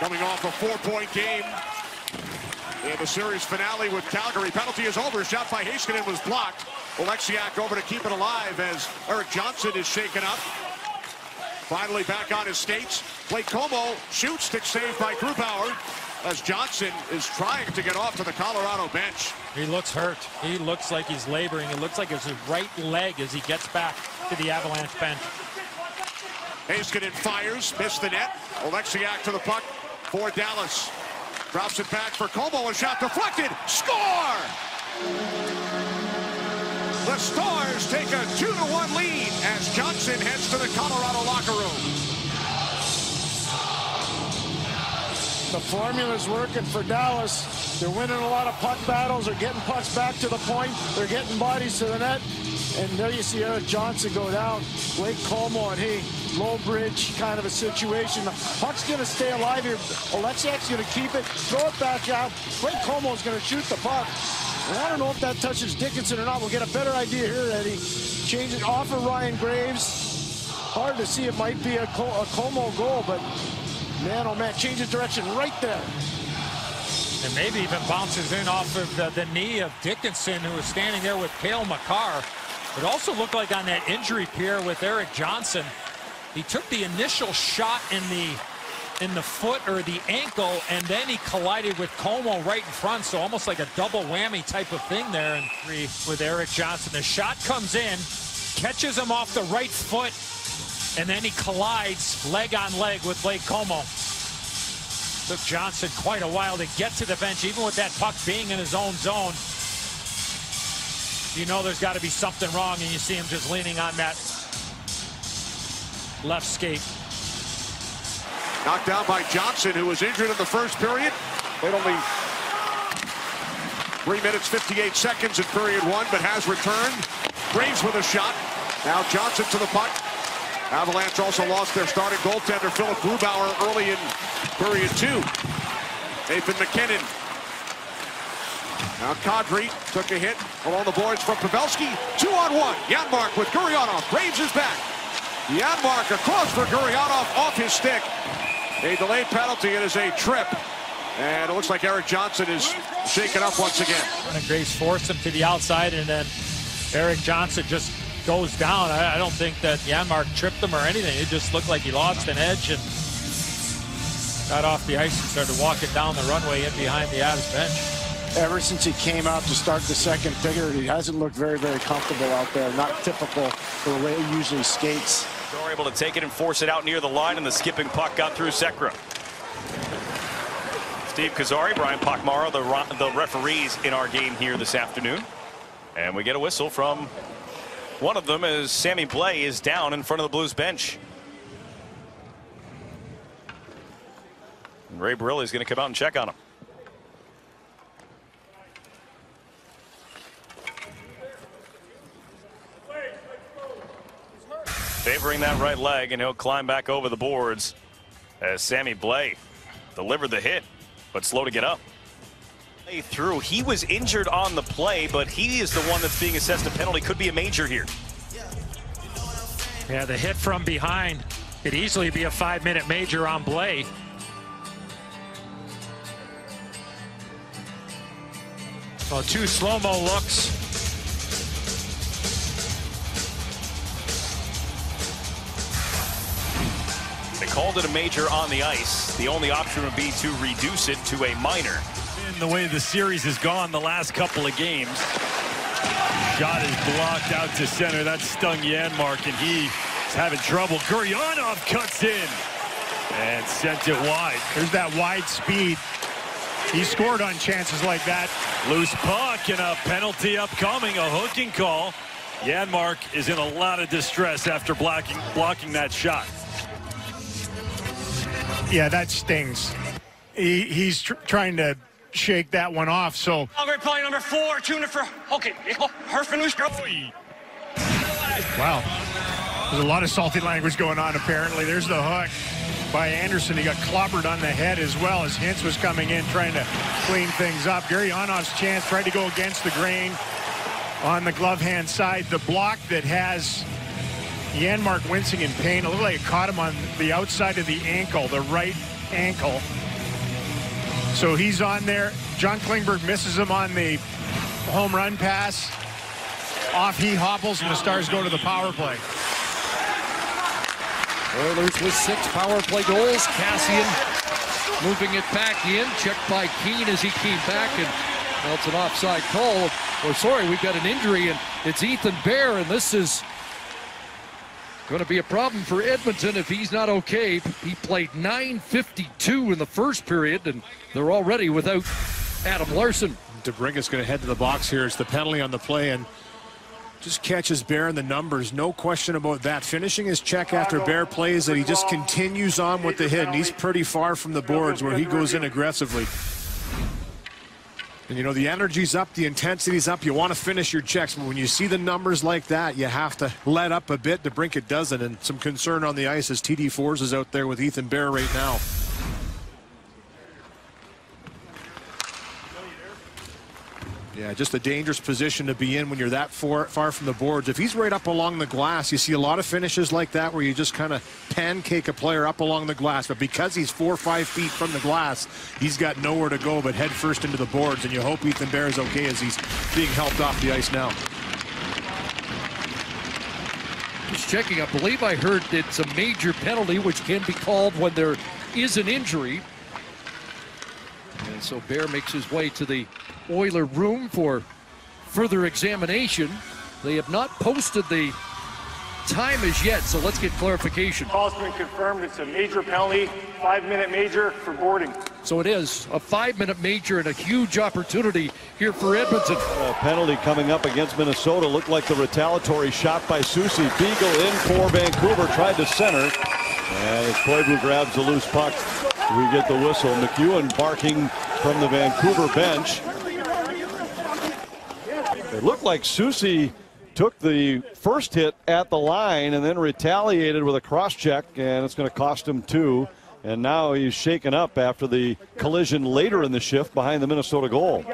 coming off a four-point game in the series finale with Calgary. Penalty is over. Shot by Heiskanen was blocked. Oleksiak over to keep it alive as Erik Johnson is shaken up. Finally back on his skates. Blake Comeau shoots, stick saved by Grubauer as Johnson is trying to get off to the Colorado bench. He looks hurt. He looks like he's laboring. It looks like it's his right leg as he gets back to the Avalanche bench. Heiskanen fires, missed the net. Oleksiak to the puck for Dallas. Drops it back for Comeau, a shot deflected. Score! The Stars take a 2-1 lead as Johnson heads to the Colorado locker room. The formula's working for Dallas. They're winning a lot of puck battles. They're getting pucks back to the point. They're getting bodies to the net. And there you see Erik Johnson go down. Blake Comeau and he, low bridge kind of a situation. Huck's going to stay alive here. Oleksiak's going to keep it, throw it back out. Blake Comeau's going to shoot the puck. And I don't know if that touches Dickinson or not. We'll get a better idea here, Eddie. Change it off of Ryan Graves. Hard to see. It might be a, Co a Comeau goal, but man, oh man, change of direction right there. And maybe even bounces in off of the, the knee of Dickinson, who was standing there with Cale Makar. It also looked like on that injury pair with Erik Johnson, he took the initial shot in the in the foot or the ankle, and then he collided with Comeau right in front, so almost like a double whammy type of thing there and three with Erik Johnson. The shot comes in, catches him off the right foot, and then he collides leg on leg with Blake Comeau. Took Johnson quite a while to get to the bench, even with that puck being in his own zone. You know there's got to be something wrong, and you see him just leaning on that left skate. Knocked down by Johnson, who was injured in the first period. Played only 3 minutes, 58 seconds in period one, but has returned. Graves with a shot. Now Johnson to the puck. Avalanche also lost their starting goaltender, Philipp Grubauer, early in period two. Nathan MacKinnon. Now Kadri took a hit along the boards from Pavelski. Two on one. Janmark with Gurianov. Graves is back. Janmark across for Gurianov off his stick. A delayed penalty. It is a trip. And it looks like Erik Johnson is shaken up once again. And Graves forced him to the outside, and then Erik Johnson just goes down. I, I don't think that Janmark tripped him or anything. It just looked like he lost an edge and got off the ice and started walking down the runway in behind the Avs bench. Ever since he came out to start the second period, he hasn't looked very, very comfortable out there. Not typical for the way he usually skates. They're able to take it and force it out near the line, and the skipping puck got through Sekera. Steve Kozari, Brian Pochmara, the, the referees in our game here this afternoon. And we get a whistle from one of them as Sammy Blais is down in front of the Blues bench. And Ray Barile is going to come out and check on him. Favoring that right leg, and he'll climb back over the boards as Sammy Blais delivered the hit, but slow to get up. Through, he was injured on the play, but he is the one that's being assessed a penalty. Could be a major here. Yeah, the hit from behind could easily be a five-minute major on Blais. Well, two slow-mo looks. They called it a major on the ice. The only option would be to reduce it to a minor. In the way the series has gone the last couple of games. Shot is blocked out to center. That stung Janmark, and he's having trouble. Gurianov cuts in and sent it wide. There's that wide speed. He scored on chances like that. Loose puck and a penalty upcoming, a hooking call. Janmark is in a lot of distress after blocking, blocking that shot. Yeah, that stings. He, he's tr trying to shake that one off, so. Calgary play number four, tuner for, okay. Wow. There's a lot of salty language going on, apparently. There's the hook by Anderson. He got clobbered on the head as well as Hintz was coming in trying to clean things up. Gurianov's chance tried to go against the grain on the glove hand side. The block that has Janmark wincing in pain. It looked like it caught him on the outside of the ankle, the right ankle. So he's on there. John Klingberg misses him on the home run pass. Off he hobbles, and the Stars go to the power play. Oilers with six power play goals. Kassian moving it back in. Checked by Keane as he came back, and it's an offside call. Or sorry, we've got an injury, and it's Ethan Bear, and this is going to be a problem for Edmonton if he's not okay. He played 9.52 in the first period, and they're already without Adam Larsson. DeBrincat's going to head to the box here. It's the penalty on the play, and just catches Bear in the numbers. No question about that. Finishing his check after Bear plays that he just continues on with the hit, and he's pretty far from the boards where he goes in aggressively. And you know, the energy's up, the intensity's up. You want to finish your checks, but when you see the numbers like that, you have to let up a bit. DeBrincat doesn't, and some concern on the ice as TD Fours is out there with Ethan Bear right now. Yeah, just a dangerous position to be in when you're that far, far from the boards. If he's right up along the glass, you see a lot of finishes like that where you just kind of pancake a player up along the glass. But because he's four or five feet from the glass, he's got nowhere to go but head first into the boards. And you hope Ethan Bear is okay as he's being helped off the ice now. Just checking, I believe I heard it's a major penalty which can be called when there is an injury. And so Bear makes his way to the Oiler room for further examination. They have not posted the time as yet, so let's get clarification. Call's been confirmed. It's a major penalty, five-minute major for boarding. So it is a five-minute major and a huge opportunity here for Edmonton. A penalty coming up against Minnesota. Looked like the retaliatory shot by Soucy. Beagle in for Vancouver. Tried to center. And as Koivu grabs the loose puck, we get the whistle. MacEwen barking from the Vancouver bench. It looked like Soucy took the first hit at the line and then retaliated with a cross check, and it's going to cost him two. And now he's shaken up after the collision later in the shift behind the Minnesota goal.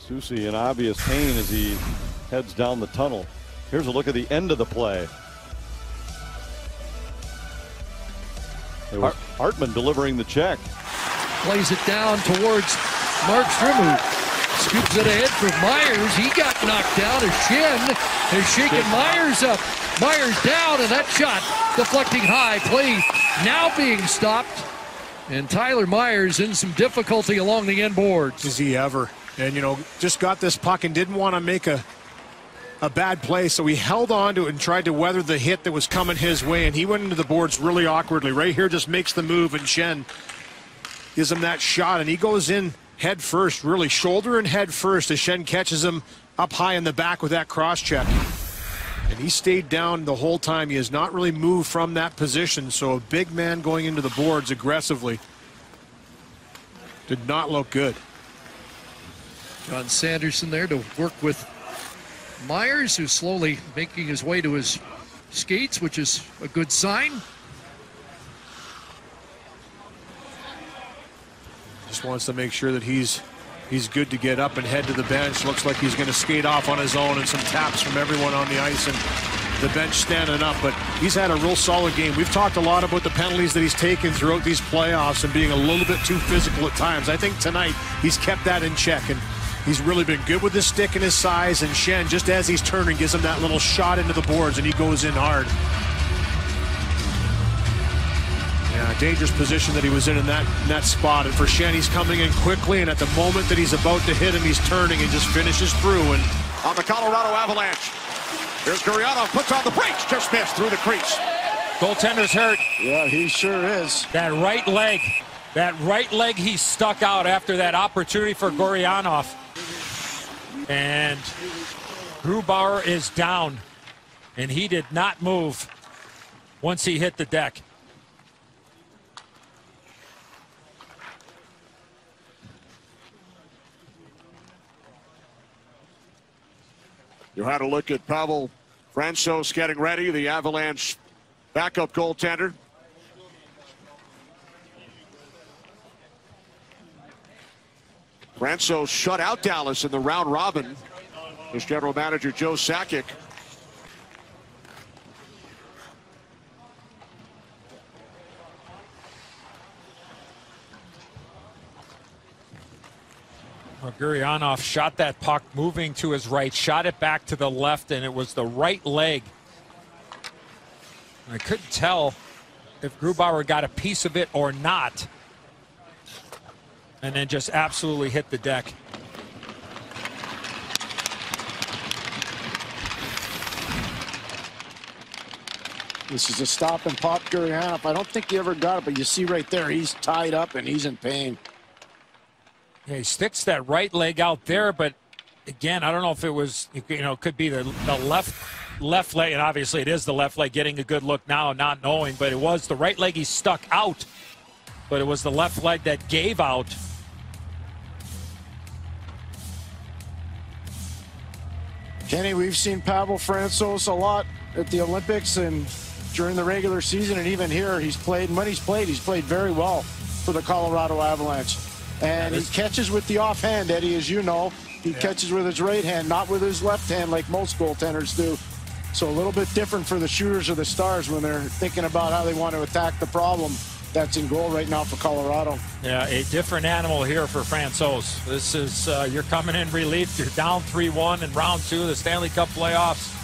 Soucy in obvious pain as he heads down the tunnel. Here's a look at the end of the play. Hart Hartman delivering the check. Plays it down towards Markstrom, who scoops it ahead for Myers. He got knocked down. A shin has shaken Myers up. Myers down, and that shot deflecting high. Play now being stopped. And Tyler Myers in some difficulty along the end boards. Is he ever? And, you know, just got this puck and didn't want to make a a bad play, so he held on to it and tried to weather the hit that was coming his way, and he went into the boards really awkwardly. Right here just makes the move, and Schenn gives him that shot, and he goes in head first, really shoulder and head first as Schenn catches him up high in the back with that cross check. And he stayed down the whole time. He has not really moved from that position, so a big man going into the boards aggressively did not look good. John Sanderson there to work with Myers, who's slowly making his way to his skates, which is a good sign. Just wants to make sure that he's he's good to get up and head to the bench. Looks like he's going to skate off on his own and some taps from everyone on the ice and the bench standing up. But he's had a real solid game. We've talked a lot about the penalties that he's taken throughout these playoffs and being a little bit too physical at times. I think tonight he's kept that in check and He's really been good with his stick and his size, and Schenn, just as he's turning, gives him that little shot into the boards, and he goes in hard. Yeah, dangerous position that he was in in that, in that spot. And for Schenn, he's coming in quickly, and at the moment that he's about to hit him, he's turning and just finishes through. And On the Colorado Avalanche, here's Gurianov, puts on the brakes, just missed through the crease. Goaltender's hurt. Yeah, he sure is. That right leg, that right leg he stuck out after that opportunity for Gurianov. And Grubauer is down. And he did not move once he hit the deck. You had a look at Pavel Francouz getting ready, the Avalanche backup goaltender. Ranso shut out Dallas in the round robin. His general manager, Joe Sakic. Gurianov shot that puck moving to his right, shot it back to the left, and it was the right leg. I couldn't tell if Grubauer got a piece of it or not. And then just absolutely hit the deck. This is a stop and pop Gurianov. I don't think he ever got it, but you see right there, he's tied up and he's in pain. Yeah, he sticks that right leg out there, but again, I don't know if it was, you know, could be the, the left left leg, and obviously it is the left leg getting a good look now, not knowing, but it was the right leg he stuck out, but it was the left leg that gave out. Kenny, we've seen Pavel Francouz a lot at the Olympics and during the regular season, and even here, he's played. And when he's played, he's played very well for the Colorado Avalanche. And he catches with the offhand, Eddie, as you know. He yeah. catches with his right hand, not with his left hand like most goaltenders do. So a little bit different for the shooters or the stars when they're thinking about how they want to attack the problem that's in goal right now for Colorado. Yeah, a different animal here for Francouz. This is, uh, you're coming in relief. You're down 3-1 in round two of the Stanley Cup playoffs